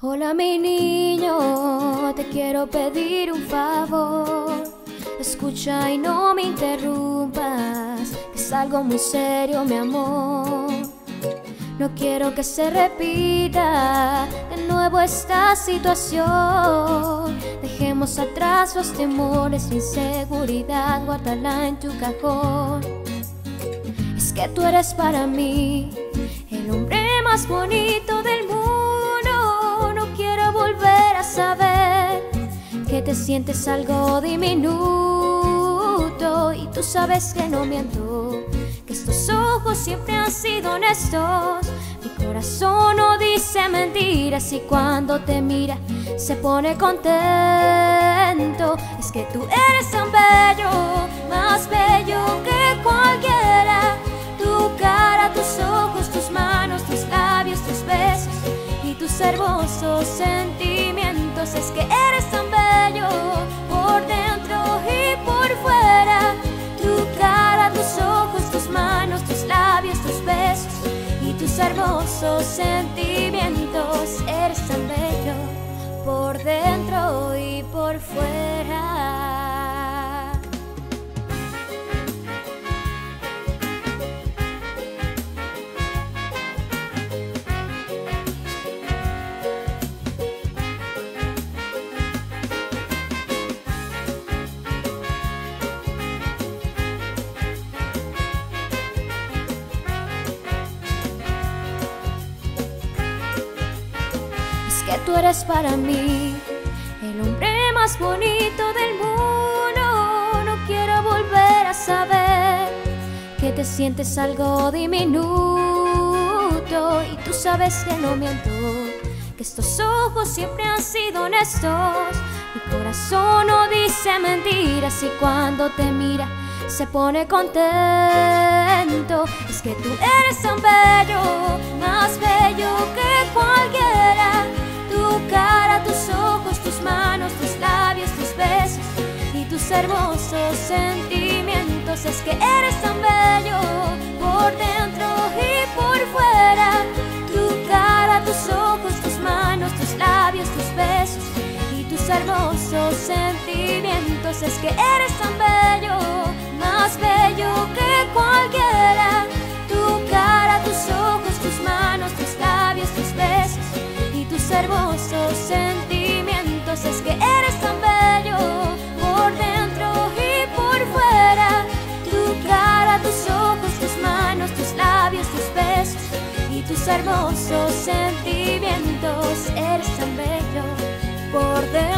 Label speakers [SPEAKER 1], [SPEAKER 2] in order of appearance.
[SPEAKER 1] Hola mi niño, te quiero pedir un favor. Escucha y no me interrumpas, que es algo muy serio, mi amor. No quiero que se repita de nuevo esta situación. Dejemos atrás los temores, la inseguridad, guárdala en tu cajón. Es que tú eres para mí el hombre más bonito te sientes algo diminuto y tú sabes que no miento que estos ojos siempre han sido honestos. Mi corazón no dice mentiras y cuando te mira se pone contento. Es que tú eres tan bello, más bello que cualquiera. Tu cara, tus ojos, tus manos, tus labios, tus besos y tus hermosos sentimientos. Es que tú eres para mí el hombre más bonito del mundo. No quiero volver a saber que te sientes algo diminuto y tú sabes que no miento. Que estos ojos siempre han sido honestos. Mi corazón no dice mentiras y cuando te mira se pone contento. Es que tú eres tan bello, más bello tus hermosos sentimientos. Es que eres tan bello por dentro y por fuera. Tu cara, tus ojos, tus manos, tus labios, tus besos y tus hermosos sentimientos. Es que eres tan bello, más bello que cualquiera. Tu cara, tus ojos, tus manos, tus labios, tus besos y tus hermosos sentimientos. Es que eres tan bello hermosos sentimientos. Eres tan bello por dentro